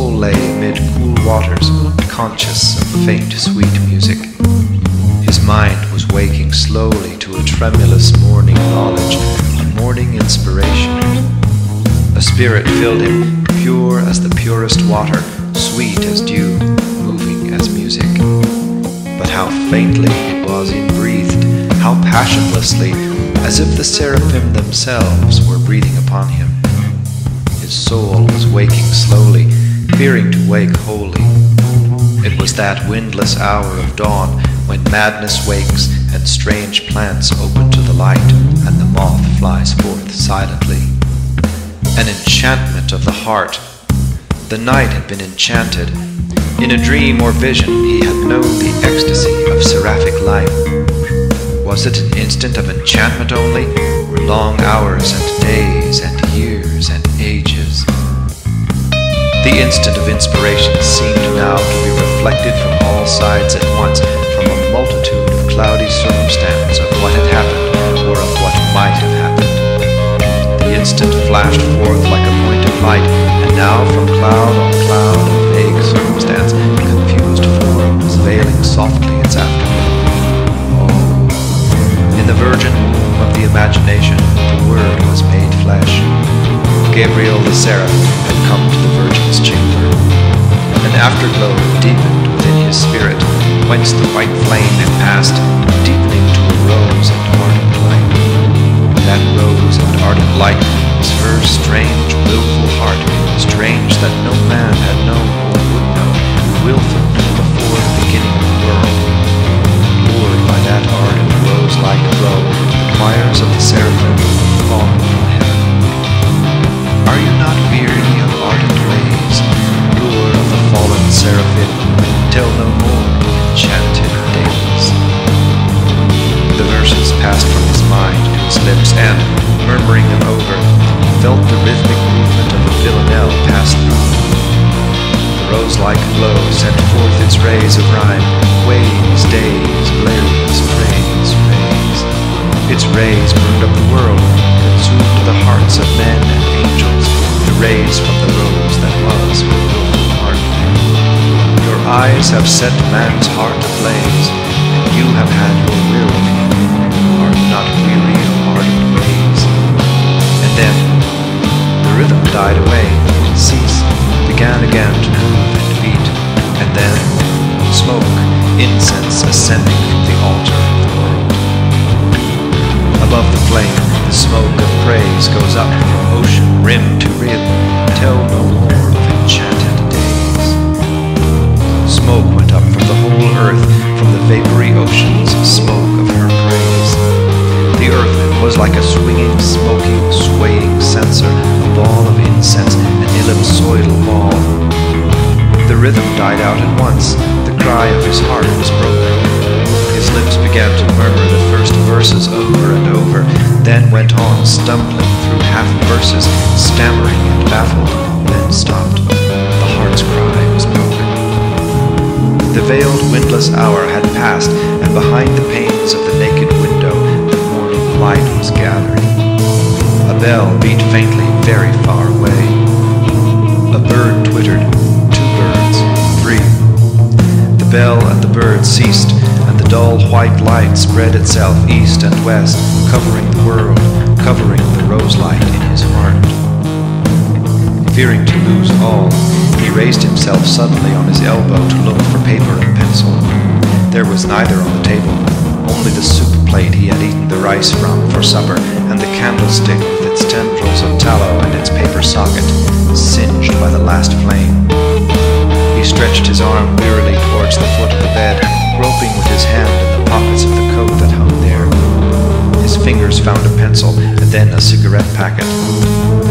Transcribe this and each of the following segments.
soul lay amid cool waters, conscious of faint, sweet music. His mind was waking slowly to a tremulous morning knowledge, a morning inspiration. A spirit filled him, pure as the purest water, sweet as dew, moving as music. But how faintly it was inbreathed, how passionlessly, as if the seraphim themselves were breathing upon him. His soul was waking slowly, fearing to wake wholly. It was that windless hour of dawn when madness wakes and strange plants open to the light and the moth flies forth silently. An enchantment of the heart. The night had been enchanted. In a dream or vision, he had known the ecstasy of seraphic life. Was it an instant of enchantment only, or long hours and days and years and ages? The instant of inspiration seemed now to be reflected from all sides at once, from a multitude of cloudy circumstance of what had happened or of what might have happened. The instant flashed forth like a point of light, and now from cloud on cloud of vague circumstance, confused form was veiling softly its afterglow. Oh, in the virgin womb of the imagination, the Word was made flesh. Gabriel the seraph had come to the Virgin's chamber. An afterglow deepened within his spirit, whence the white flame had passed, deepening to a rose and ardent light. That rose and ardent light was her strange, willful heart, strange that no man had known or would know, willful rays of rhyme, ways, days, blaze, praise, praise. Its rays burned up the world, consumed the hearts of men and angels, the rays from the rose that was heart. Your eyes have set man's heart ablaze, and you have had your will of him. Are not weary of ardent ways? And then the rhythm died away, ceased, began again to move and beat, and then smoke, incense ascending from the altar of the world. Above the flame, the smoke of praise goes up from ocean rim to rim. Tell no more of enchanted days. Smoke went up from the whole earth, from the vapory oceans, smoke of her praise. The earth was like a swinging, smoking, swaying censer, a ball of incense, an ellipsoidal ball. The rhythm died out at once. The cry of his heart was broken. His lips began to murmur the first verses over and over, then went on stumbling through half verses, stammering and baffled, then stopped. The heart's cry was broken. The veiled windless hour had passed, and behind the panes of the naked window, the morning light was gathering. A bell beat faintly very far away. A bird twittered. The bell and the bird ceased, and the dull white light spread itself east and west, covering the world, covering the rose light in his heart. Fearing to lose all, he raised himself suddenly on his elbow to look for paper and pencil. There was neither on the table, only the soup plate he had eaten the rice from for supper, and the candlestick with its tendrils of tallow and its paper socket, singed by the last flame. He stretched his arm wearily towards the foot of the bed, groping with his hand in the pockets of the coat that hung there. His fingers found a pencil and then a cigarette packet.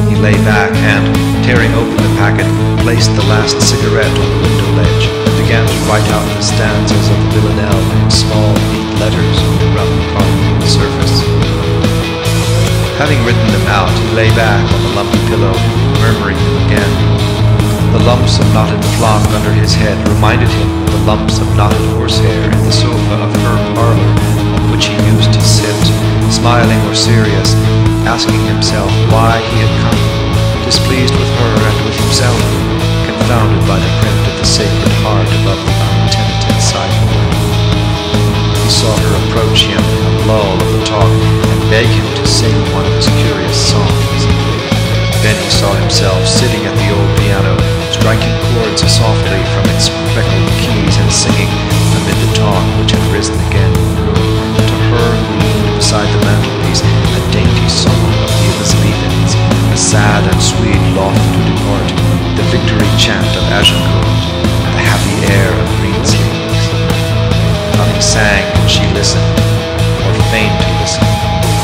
He lay back and, tearing open the packet, placed the last cigarette on the window ledge and began to write out the stanzas of the villanelle in small, neat letters on the rough cardboard surface. Having written them out, he lay back on the lumpy pillow, murmuring them again. The lumps of knotted flock under his head reminded him of the lumps of knotted horsehair in the sofa of her parlor on which he used to sit, smiling or serious, asking himself why he had come, displeased with her and with himself, confounded by the print of the sacred heart above the untenanted sideboard. He saw her approach him in a lull of the talk and beg him to sing one of his curious songs. Then he saw himself sitting at the old piano, striking chords softly from its freckled keys and singing, amid the talk which had risen again in the room, to her who leaned beside the mantelpiece, a dainty song of the Elizabethans, a sad and sweet loth to depart, the victory chant of Agincourt, the happy air of Greensleeves. While he sang and she listened, or feigned to listen,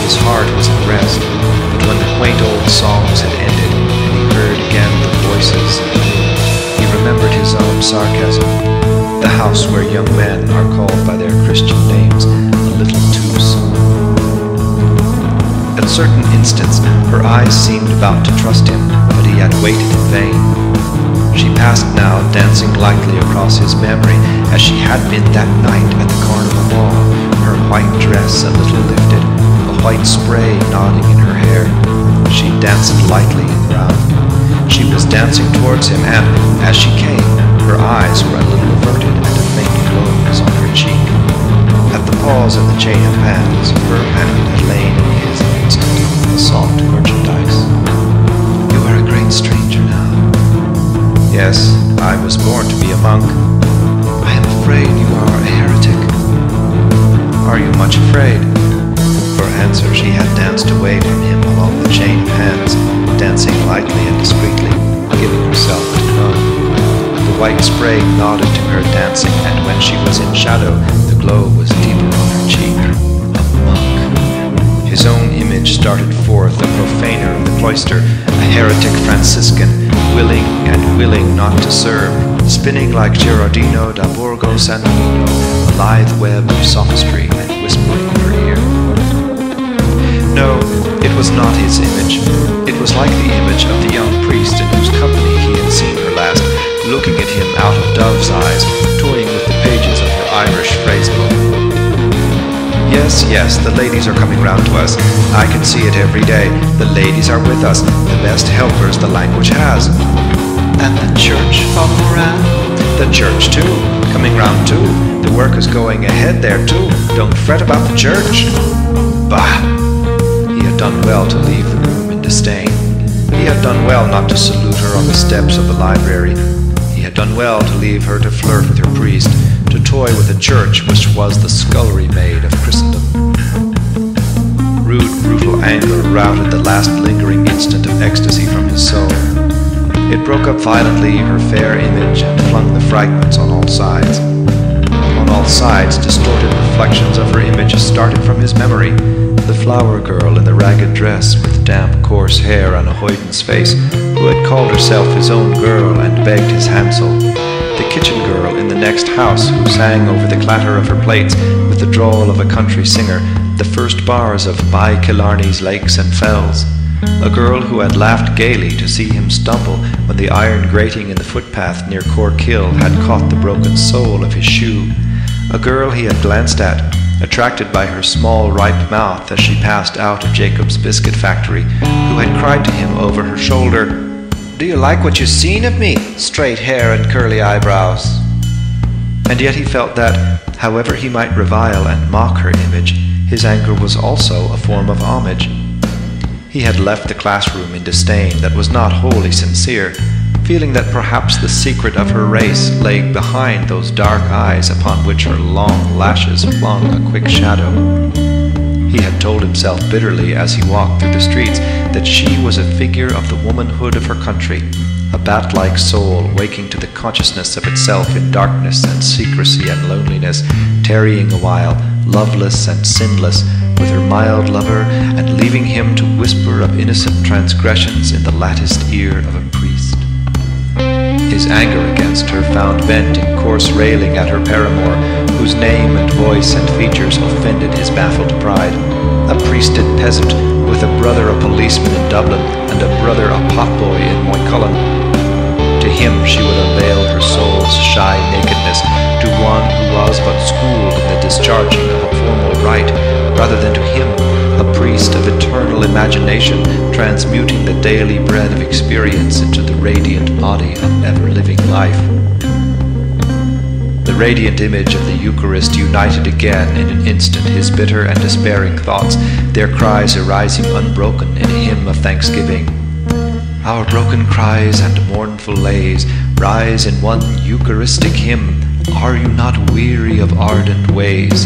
his heart was at rest, but when the quaint old songs had ended, sarcasm, the house where young men are called by their Christian names a little too soon. At certain instants, her eyes seemed about to trust him, but he had waited in vain. She passed now, dancing lightly across his memory, as she had been that night at the carnival ball, her white dress a little lifted, a white spray nodding in her hair. She danced lightly and round. She was dancing towards him, and, as she came, her eyes were a little averted and a faint glow was on her cheek. At the pause of the chain of hands, her hand had lain in his an instant, the soft merchandise. You are a great stranger now. Yes, I was born to be a monk. I am afraid you are a heretic. Are you much afraid? For answer, she had danced away from him along the chain of hands, dancing lightly and discreetly, giving herself white spray nodded to her dancing, and when she was in shadow, the glow was deeper on her cheek. A monk. His own image started forth, a profaner of the cloister, a heretic Franciscan, willing and willing not to serve, spinning like Gherardino da Borgo San Marino, a lithe web of sophistry and whispering in her ear. No, it was not his image. It was like the image of the young priest in whose company he had seen her last, looking at him out of dove's eyes, toying with the pages of her Irish phrasebook. Yes, yes, the ladies are coming round to us. I can see it every day. The ladies are with us, the best helpers the language has. And the church, Father Moran? The church, too. Coming round, too. The work is going ahead there, too. Don't fret about the church. Bah! He had done well to leave the room in disdain. He had done well not to salute her on the steps of the library. Done well to leave her to flirt with her priest, to toy with a church which was the scullery maid of Christendom. Rude, brutal anger routed the last lingering instant of ecstasy from his soul. It broke up violently her fair image and flung the fragments on all sides. On all sides, distorted reflections of her image started from his memory. The flower girl in the ragged dress with damp, coarse hair on a hoyden's face, who had called herself his own girl and begged his handsel. The kitchen girl in the next house who sang over the clatter of her plates with the drawl of a country singer the first bars of By Killarney's Lakes and Fells. A girl who had laughed gaily to see him stumble when the iron grating in the footpath near Corkhill had caught the broken sole of his shoe. A girl he had glanced at, attracted by her small, ripe mouth as she passed out of Jacob's biscuit factory, who had cried to him over her shoulder, Do you like what you've seen of me? Straight hair and curly eyebrows. And yet he felt that, however he might revile and mock her image, his anger was also a form of homage. He had left the classroom in disdain that was not wholly sincere, feeling that perhaps the secret of her race lay behind those dark eyes upon which her long lashes flung a quick shadow. He had told himself bitterly as he walked through the streets that she was a figure of the womanhood of her country, a bat-like soul waking to the consciousness of itself in darkness and secrecy and loneliness, tarrying a while, loveless and sinless, with her mild lover, and leaving him to whisper of innocent transgressions in the latticed ear of a priest. His anger against her found vent in coarse railing at her paramour, whose name and voice and features offended his baffled pride. A priested peasant, with a brother a policeman in Dublin, and a brother a potboy in Moycullen. To him she would unveil her soul's shy nakedness to one who was but schooled in the discharging of a formal rite, rather than to him, a priest of eternal imagination, transmuting the daily bread of experience into the radiant body of ever-living life. Radiant image of the Eucharist united again in an instant his bitter and despairing thoughts, their cries arising unbroken in a hymn of thanksgiving. Our broken cries and mournful lays rise in one Eucharistic hymn. Are you not weary of ardent ways?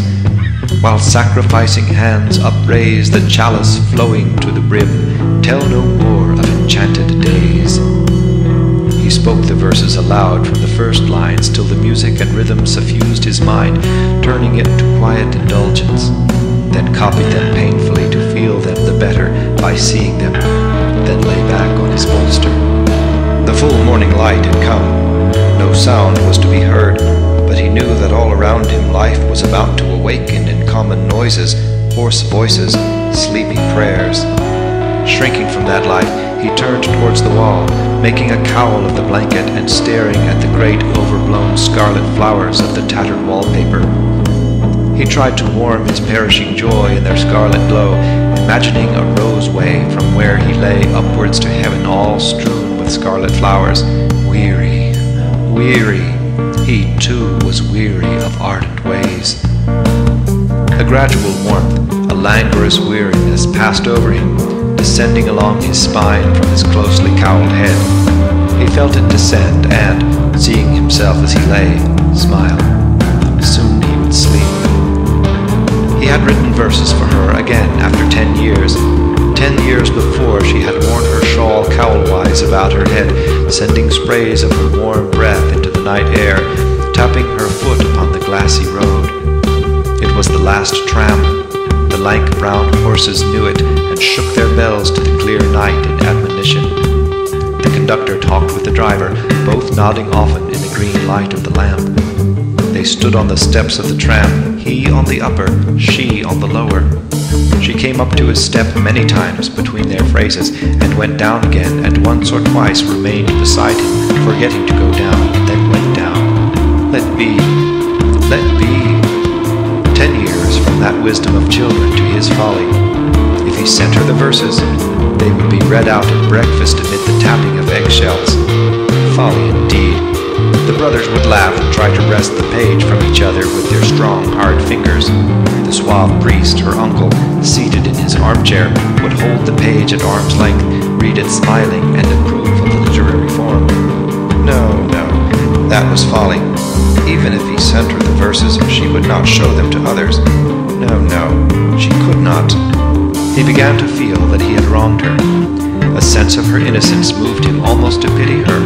While sacrificing hands upraise the chalice flowing to the brim, tell no more of enchanted days. Spoke the verses aloud from the first lines till the music and rhythm suffused his mind, turning it to quiet indulgence, then copied them painfully to feel them the better by seeing them then lay back on his bolster. The full morning light had come. No sound was to be heard, but he knew that all around him life was about to awaken in common noises, hoarse voices, sleepy prayers. Shrinking from that light, he turned towards the wall, making a cowl of the blanket and staring at the great overblown scarlet flowers of the tattered wallpaper. He tried to warm his perishing joy in their scarlet glow, imagining a roseway from where he lay upwards to heaven all strewn with scarlet flowers. Weary, weary, he too was weary of ardent ways. A gradual warmth, a languorous weariness passed over him, descending along his spine from his closely cowled head. He felt it descend and, seeing himself as he lay, smiled. Soon he would sleep. He had written verses for her again after ten years. Ten years before she had worn her shawl cowl-wise about her head, sending sprays of her warm breath into the night air, tapping her foot upon the glassy road. It was the last tram. Lank brown horses knew it and shook their bells to the clear night in admonition. The conductor talked with the driver, both nodding often in the green light of the lamp. They stood on the steps of the tram, he on the upper, she on the lower. She came up to his step many times between their phrases and went down again, and once or twice remained beside him, forgetting to go down, then went down. Let be, let be. Ten years from that wisdom of children to his folly. If he sent her the verses, they would be read out at breakfast amid the tapping of eggshells. Folly indeed. The brothers would laugh and try to wrest the page from each other with their strong, hard fingers. The suave priest, her uncle, seated in his armchair, would hold the page at arm's length, read it smiling, and approve of the literary form. No, no, that was folly. Even if he sent her the verses, she would not show them to others. No, no, she could not. He began to feel that he had wronged her. A sense of her innocence moved him almost to pity her,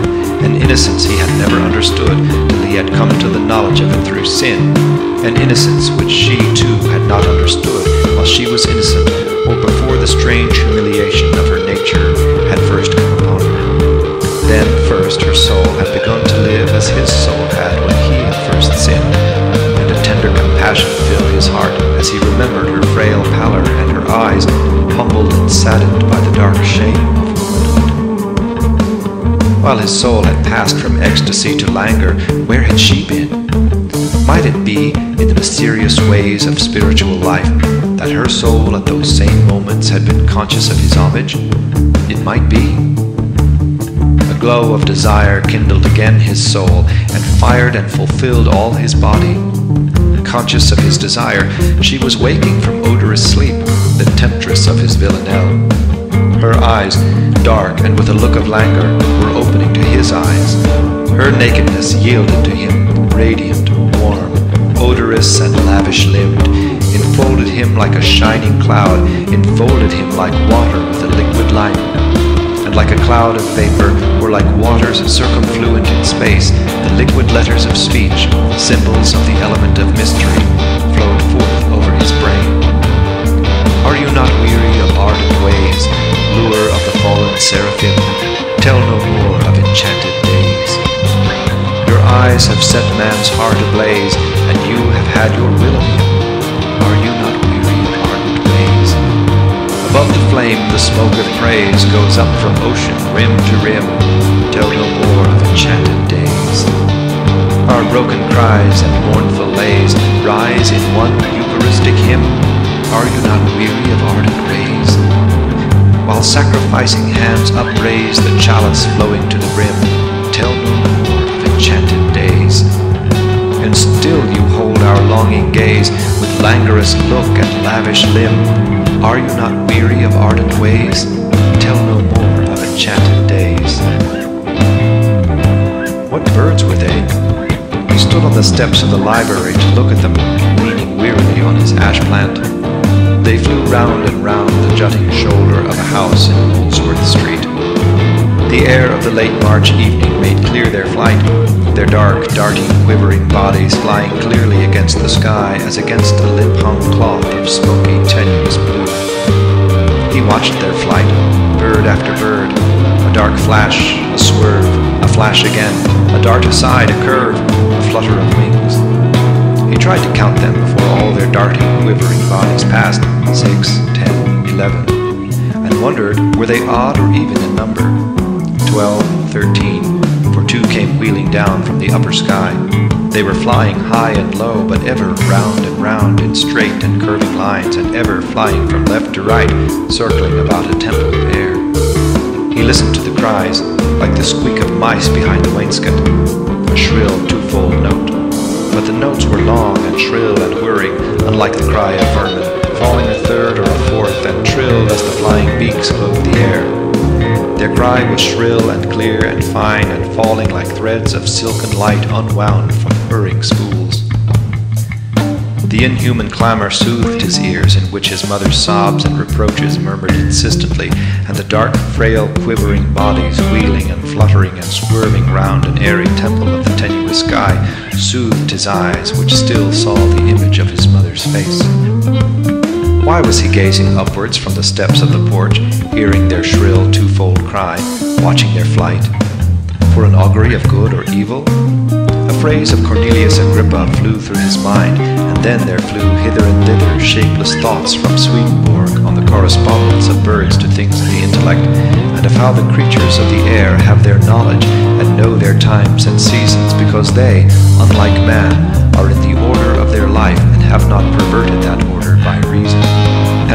an innocence he had never understood till he had come to the knowledge of it through sin, an innocence which she too had not understood while she was innocent or before the strange humiliation of her nature had first come upon her. Then first her soul had begun to live as his soul filled his heart as he remembered her frail pallor and her eyes, humbled and saddened by the dark shame of womanhood. While his soul had passed from ecstasy to languor, where had she been? Might it be in the mysterious ways of spiritual life that her soul at those same moments had been conscious of his homage? It might be. A glow of desire kindled again his soul and fired and fulfilled all his body. Conscious of his desire, she was waking from odorous sleep, the temptress of his villanelle. Her eyes, dark and with a look of languor, were opening to his eyes. Her nakedness yielded to him, radiant, warm, odorous and lavish limbed, enfolded him like a shining cloud, enfolded him like water with a liquid light. And like a cloud of vapor, or like waters circumfluent in space, the liquid letters of speech, symbols of the element of mystery, flowed forth over his brain. Are you not weary of ardent ways, lure of the fallen seraphim? Tell no more of enchanted days. Your eyes have set man's heart ablaze, and you have had your will of him. Above the flame, the smoke of praise goes up from ocean rim to rim. Tell no more of enchanted days. Our broken cries and mournful lays rise in one Eucharistic hymn. Are you not weary of ardent rays? While sacrificing hands upraise the chalice flowing to the brim, tell no more of enchanted days. And still you hold our longing gaze with languorous look and lavish limb. Are you not weary of ardent ways? Tell no more of enchanted days. What birds were they? He stood on the steps of the library to look at them, leaning wearily on his ash plant. They flew round and round the jutting shoulder of a house in Molesworth Street. The air of the late March evening made clear their flight, their dark, darting, quivering bodies flying clearly against the sky as against a limp-hung cloth of smoky, tenuous blue. He watched their flight, bird after bird, a dark flash, a swerve, a flash again, a dart aside, a curve, a flutter of wings. He tried to count them before all their darting, quivering bodies passed six, ten, eleven, and wondered were they odd or even in number. Twelve, thirteen, wheeling down from the upper sky. They were flying high and low, but ever round and round in straight and curving lines, and ever flying from left to right, circling about a temple of air. He listened to the cries, like the squeak of mice behind the wainscot, a shrill twofold note. But the notes were long and shrill and whirring, unlike the cry of vermin, falling a third or a fourth, and trilled as the flying beaks clove the air. Their cry was shrill and clear and fine, and falling like threads of silken light unwound from whirring spools. The inhuman clamor soothed his ears, in which his mother's sobs and reproaches murmured insistently, and the dark, frail, quivering bodies wheeling and fluttering and swerving round an airy temple of the tenuous sky soothed his eyes, which still saw the image of his mother's face. Why was he gazing upwards from the steps of the porch, hearing their shrill twofold cry, watching their flight? For an augury of good or evil? A phrase of Cornelius Agrippa flew through his mind, and then there flew hither and thither shapeless thoughts from Swedenborg on the correspondence of birds to things of the intellect, and of how the creatures of the air have their knowledge and know their times and seasons, because they, unlike man, are in the order of their life and have not perverted that order by reason.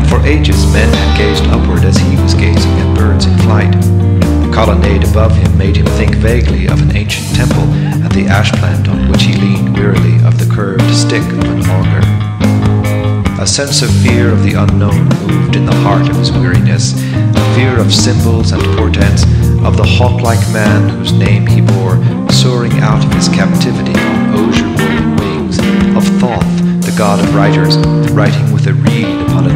For ages men had gazed upward as he was gazing at birds in flight. The colonnade above him made him think vaguely of an ancient temple, and the ash plant on which he leaned wearily of the curved stick of an augur. A sense of fear of the unknown moved in the heart of his weariness, a fear of symbols and portents, of the hawk-like man whose name he bore, soaring out of his captivity on osier-woven wings, of Thoth, the god of writers, writing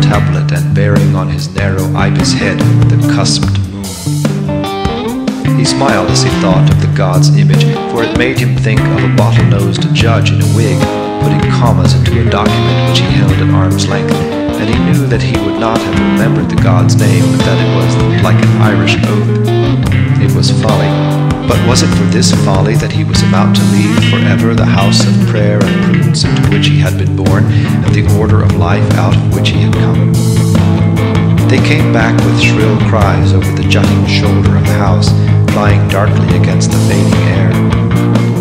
tablet and bearing on his narrow ibis head the cusped moon. He smiled as he thought of the god's image, for it made him think of a bottle-nosed judge in a wig, putting commas into a document which he held at arm's length, and he knew that he would not have remembered the god's name, but that it was like an Irish oath. It was folly. But was it for this folly that he was about to leave forever the house of prayer and prudence into which he had been born, and the order of life out of which he had come? They came back with shrill cries over the jutting shoulder of the house, flying darkly against the fading air.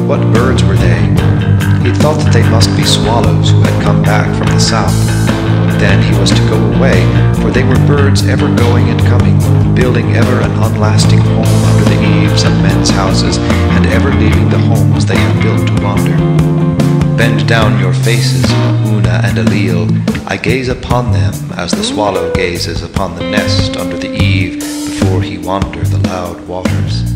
What birds were they? He thought that they must be swallows who had come back from the south. Then he was to go away, for they were birds ever going and coming, building ever an unlasting home under the eaves of men's houses, and ever leaving the homes they had built to wander. Bend down your faces, Oona and Aleel. I gaze upon them as the swallow gazes upon the nest under the eave before he wander the loud waters.